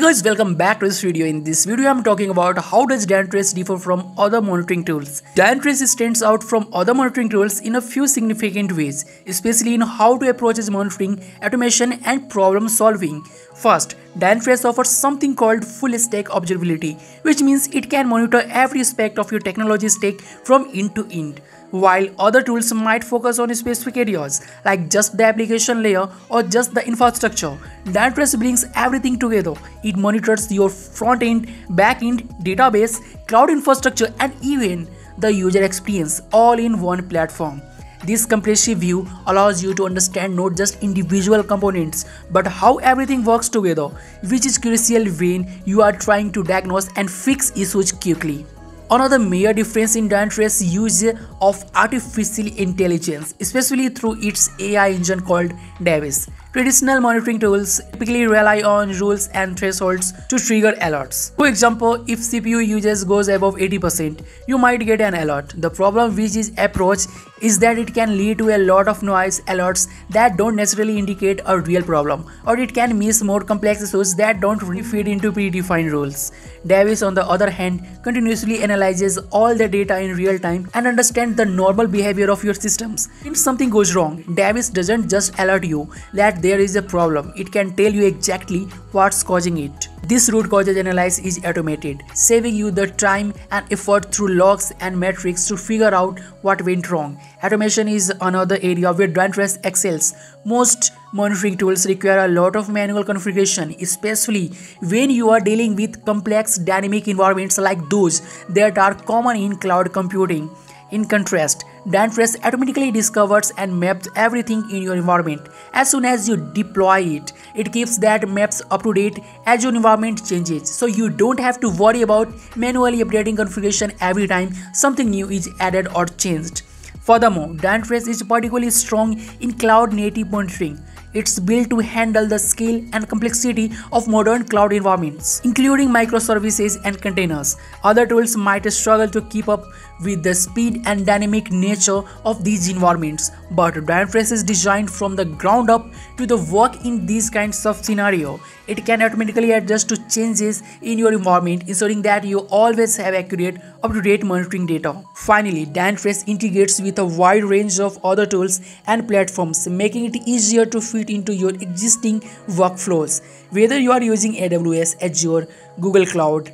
Hey guys, welcome back to this video. In this video, I'm talking about how does Dynatrace differ from other monitoring tools. Dynatrace stands out from other monitoring tools in a few significant ways, especially in how to approach its monitoring, automation, and problem solving. First, Dynatrace offers something called full stack observability, which means it can monitor every aspect of your technology stack from end to end while other tools might focus on specific areas like just the application layer or just the infrastructure. Dynatrace brings everything together. It monitors your front end, back end, database, cloud infrastructure, and even the user experience all in one platform. This comprehensive view allows you to understand not just individual components but how everything works together, which is crucial when you are trying to diagnose and fix issues quickly. Another major difference in Dynatrace's use of artificial intelligence, especially through its AI engine called Davis. Traditional monitoring tools typically rely on rules and thresholds to trigger alerts. For example, if CPU usage goes above 80%, you might get an alert. The problem with this approach is that it can lead to a lot of noise alerts that don't necessarily indicate a real problem, or it can miss more complex issues that don't really fit into predefined rules. Davis, on the other hand, continuously analyzes all the data in real time and understands the normal behavior of your systems. If something goes wrong, Davis doesn't just alert you that there is a problem, it can tell you exactly what's causing it. This root causes analysis is automated, saving you the time and effort through logs and metrics to figure out what went wrong. Automation is another area where Dynatrace excels. Most monitoring tools require a lot of manual configuration, especially when you are dealing with complex dynamic environments like those that are common in cloud computing. In contrast, Dynatrace automatically discovers and maps everything in your environment. As soon as you deploy it, it keeps that maps up to date as your environment changes. So you don't have to worry about manually updating configuration every time something new is added or changed. Furthermore, Dynatrace is particularly strong in cloud native monitoring. It's built to handle the scale and complexity of modern cloud environments, including microservices and containers. Other tools might struggle to keep up with the speed and dynamic nature of these environments, but Dynatrace is designed from the ground up to the work in these kinds of scenario. It can automatically adjust to changes in your environment, ensuring that you always have accurate, up-to-date monitoring data. Finally, Dynatrace integrates with a wide range of other tools and platforms, making it easier to into your existing workflows. Whether you are using AWS, Azure, Google Cloud,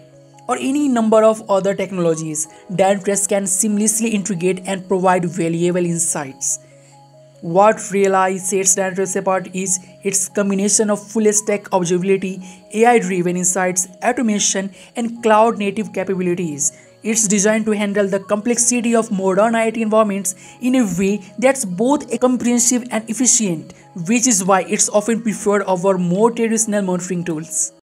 or any number of other technologies, Dynatrace can seamlessly integrate and provide valuable insights. What really sets Dynatrace apart is its combination of full stack observability, AI driven insights, automation, and cloud native capabilities. It's designed to handle the complexity of modern IT environments in a way that's both comprehensive and efficient, which is why it's often preferred over more traditional monitoring tools.